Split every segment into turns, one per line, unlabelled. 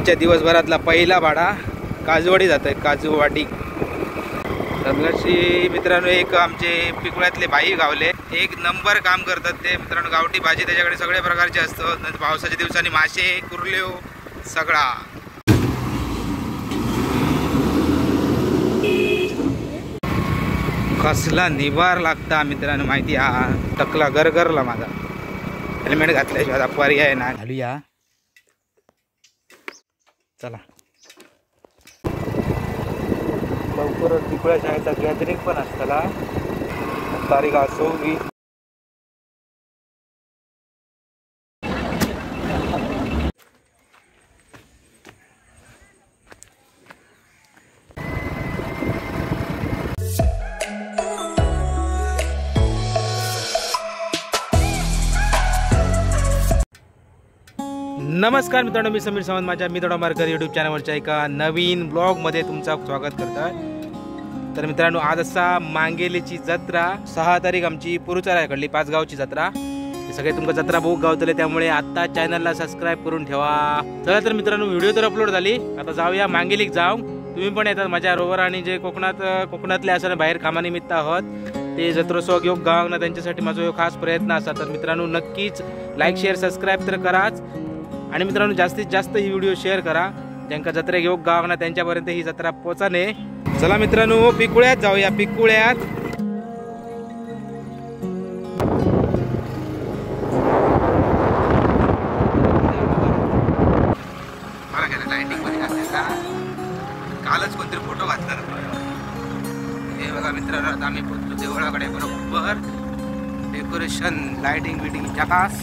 आजच्या दिवसभरातला पहिला भाडा काजूवाडी जात आहे काजूवाडी. संघर्षी मित्रांनो एक आमचे पिकुळ्यातले बाई गावले. एक नंबर काम करतात ते. मित्रांनो गावठी भाजी त्याच्याकडे सगळ्या प्रकारचे असतात पावसाच्या दिवसांनी मासे कुर्ल्यो सगळा. कसला निवार लागता मित्रांनो माहिती हा टकला गरगरला माझा. हेल्मेट घातल्याशिवाय आता पर्याय ना घालूया चला. लवकरच तिकड्या शाळेचा गॅदरिंग पण असताना तारीख असो वीस नमस्कार मित्रांनो मी समीर सावंत. माझ्या मित्रांनो मार्कर यूट्यूब चॅनलवरच्या एका नवीन ब्लॉगमध्ये तुमचं स्वागत करतोय. तर मित्रांनो आज असा मांगेलीची जत्रा सहा तारीख आमची पुरुचाराकडली पाचगावची जत्रा. सगळे तुमका जत्रा बघू गावतले त्यामुळे आता चॅनलला सबस्क्राईब करून ठेवा. चला तर मित्रांनो व्हिडिओ तर अपलोड झाली. आता जाऊया मांगेलीक जाऊ तुम्ही पण येतात माझ्या रोवर आणि जे कोकणात कोकणातले असं बाहेर कामानिमित्त आहोत ते जत्रोत्सव योग गावांना ना त्यांच्यासाठी माझा खास प्रयत्न असा. तर मित्रांनो नक्कीच लाईक शेअर सबस्क्राईब तर कराच. आणि मित्रांनो जास्तीत जास्त ही व्हिडिओ शेअर करा. ज्यांका जत्रे घेऊ गावांना त्यांच्यापर्यंत ही जत्रा पोचाने चला मित्रांनो पिकुळ्यात जाऊया पिकुळ्यात. कालच कोणतरी फोटो घातला हे बघा मित्रांनो आम्ही पोहोचतो देवळाकडे बरोबर. डेकोरेशन लाइटिंग बिटिंग जकास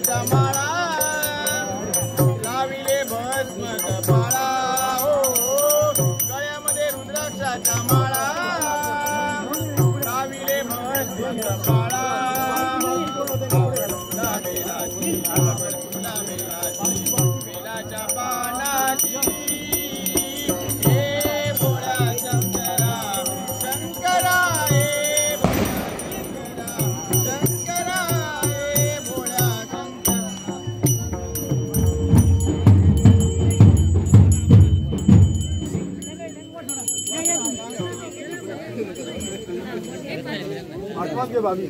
Chamara. आठवा
घे बाबी.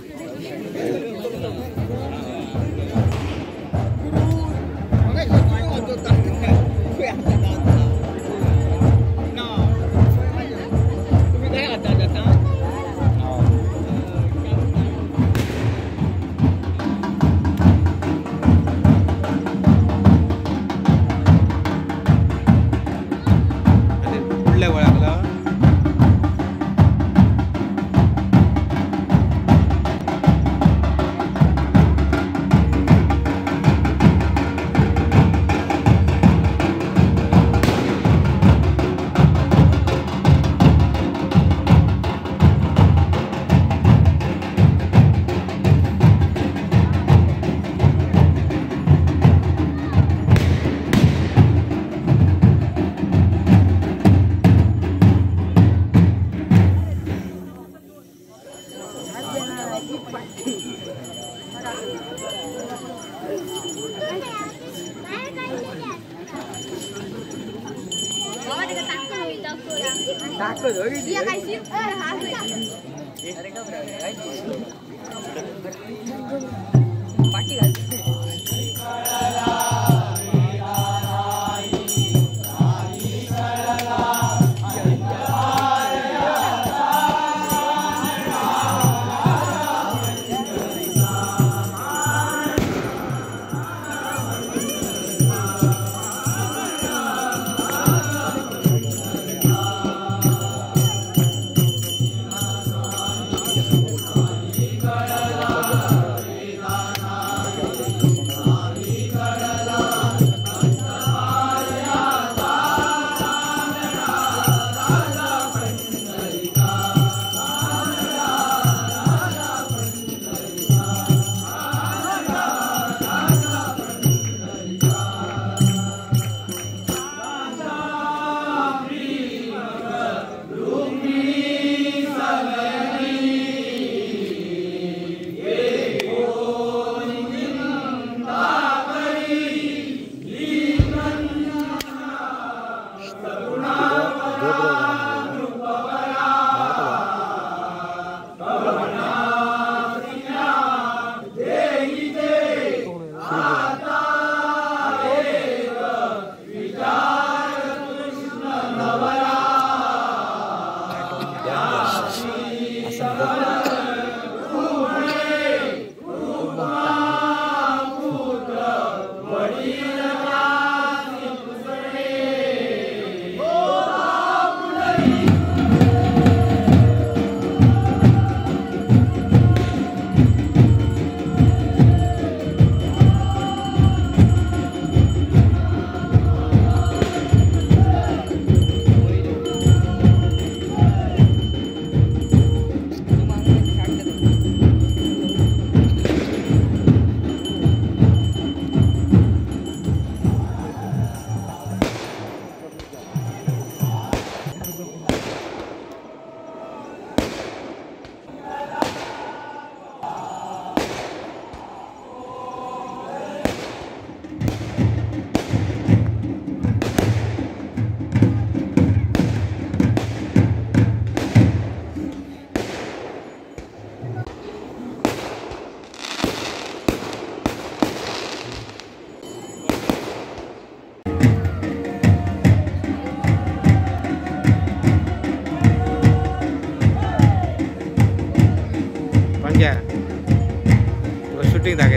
पंग्या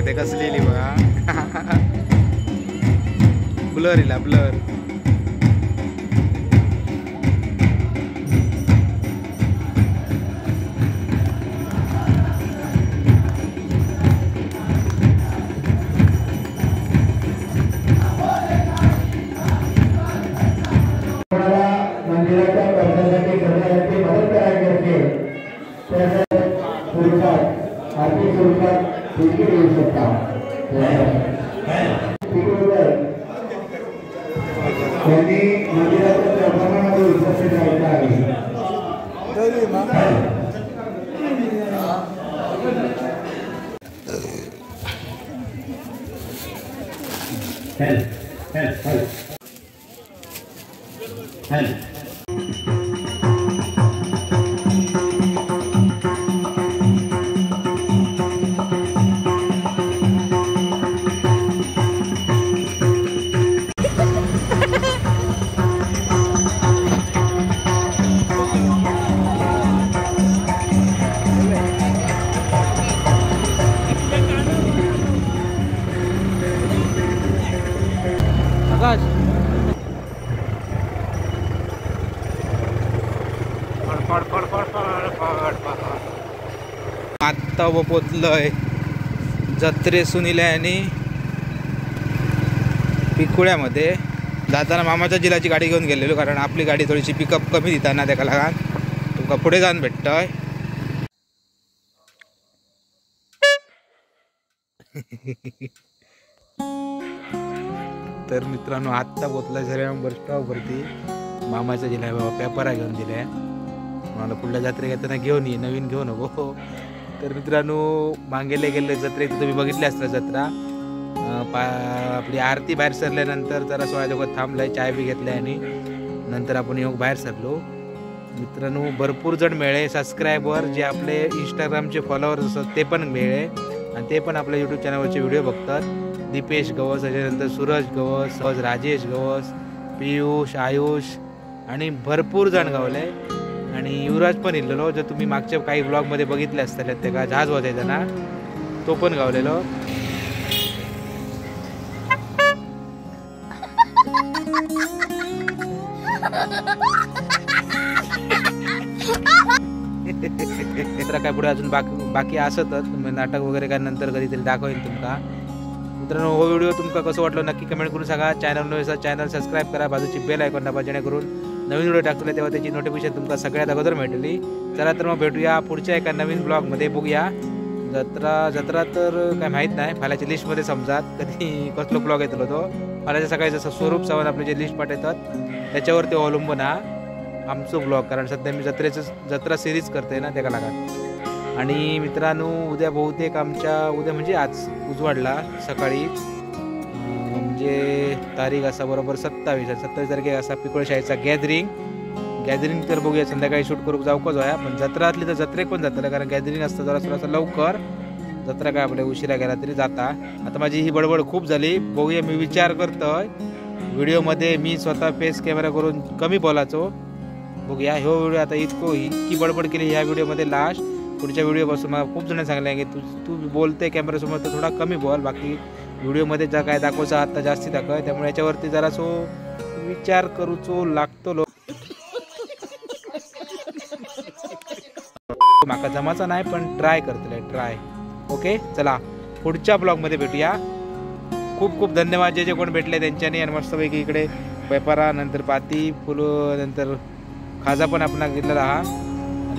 ते कसलेली बघा. ब्लर इला ब्लर
पोचलो आहे
जत्रे सुनीला आणि पिकुळ्यामध्ये. जाताना मामाच्या जिलाची गाडी घेऊन गेलेलो कारण आपली गाडी थोडीशी पिकअप कमी दिताना त्याका लागून तुमका पुढे जाऊन भेटतय. तर मित्रांनो आत्ता पोचला झऱ्या बस स्टॉपवरती मामाच्या जिल्ह्या बाबा पेपरा घेऊन दिल्या. मला पुढल्या जत्रे घेताना घेऊन ये नवीन घेऊ नको. तर मित्रांनो मांगेले गेले जत्रेत तुम्ही बघितले असता जत्रा. पा आपली आरती बाहेर सरल्यानंतर जरा सोळा दोघं थांबलाय चाय बी घेतलाय आणि नंतर आपण येऊ बाहेर सरलो. मित्रांनो भरपूर जण मिळे सबस्क्रायबर जे आपले इंस्टाग्रामचे फॉलोअर्स असतात ते पण मिळे. आणि ते पण आपल्या यूट्यूब चॅनलवरचे व्हिडिओ बघतात. दीपेश गवस त्याच्यानंतर सूरज गवस सहज राजेश गवस पियुष आयुष आणि भरपूर जण गावले. आणि युवराज पण इल्लेलो जर तुम्ही मागच्या काही ब्लॉगमध्ये बघितले असताले ते का जहाज वाजायचा त्यांना तो पण गावलेलो. तर काय पुढे अजून बाकी बाकी असतच नाटक वगैरे काय नंतर कधीतरी दाखवेन तुमका. मित्रांनो हो व्हिडिओ तुमका कसं वाटलं नक्की कमेंट करून सांगा. चॅनल नव्हे चॅनल सबस्क्राईब करा. बाजूची बेल ऐकून दाबा जेणेकरून नवीन व्हिडिओ टाकले तेव्हा त्याची नोटिफिकेशन तुमका सगळ्यात अगोदर भेटली चला तर मग भेटूया पुढच्या एका नवीन ब्लॉगमध्ये बघूया. जत्रा जत्रा तर काय माहीत नाही. फाल्याच्या लिस्टमध्ये समजात कधी कसलो ब्लॉग येतलो तो. फाल्याच्या सकाळी जसं स्वरूप चव्हाण आपले जे लिस्ट पाठवतात त्याच्यावरती अवलंबून हा आमचं ब्लॉग कारण सध्या मी जत्रेचं जत्रा सिरीज करते ना त्याला लागत आणि मित्रांनो उद्या बहुतेक आमच्या उद्या म्हणजे आज उजवाडला सकाळी. अं, म्हणजे तारीख असा बरोबर सत्तावीस आणि सत्तावीस तारखेक असा पिकळशाहीचा गॅदरिंग गॅदरिंग तर बघूया संध्याकाळी शूट करू जाऊकच होया पण जत्रातली तर जत्रेक पण जातलं कारण गॅदरिंग असतं जरा थोडासा लवकर. जत्रा काय आपल्या उशिरा गेला तरी जाता. आता माझी ही बडबड खूप झाली. बघूया मी विचार करतोय. व्हिडिओमध्ये मी स्वतः फेस कॅमेरा करून कमी बोलायचो. बघूया ह्यो व्हिडिओ आता इतको इतकी बडबड केली ह्या व्हिडिओमध्ये लास्ट पुढच्या व्हिडिओपासून मला खूप जण सांगले की तू तू बोलते कॅमेऱ्यासमोर तर थोडा कमी बोल. बाकी व्हिडिओमध्ये जर काय दाखवायचं आत्ता जास्ती दाखव त्यामुळे याच्यावरती जरा सो विचार करूचो लागतो माका जमाचा नाही पण ट्राय करतले ट्राय ओके चला पुढच्या ब्लॉगमध्ये भेटूया. खूप खूप धन्यवाद जे जे कोण भेटले त्यांच्यानी आणि मस्तपैकी इकडे पेपरा नंतर पाती फुलं नंतर खाजा पण आपणाक घेतलेला हा.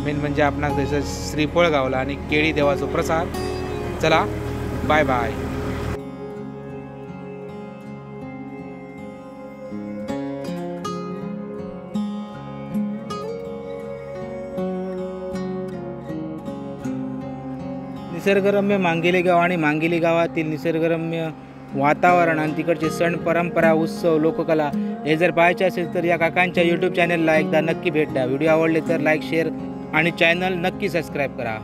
मेन म्हणजे आपणाक श्रीफळ गावला आणि केळी देवाचा प्रसाद. चला बाय बाय निसर्गरम्य मांगेली गाव आणि मांगेली गावातील निसर्गरम्य वातावरण आणि तिकडचे सण परंपरा उत्सव लोककला हे जर पाहायचे असेल तर या काकांच्या यूट्यूब चॅनलला एकदा नक्की भेट द्या. व्हिडिओ आवडले तर लाईक शेअर आणि चॅनल नक्की सबस्क्राईब करा.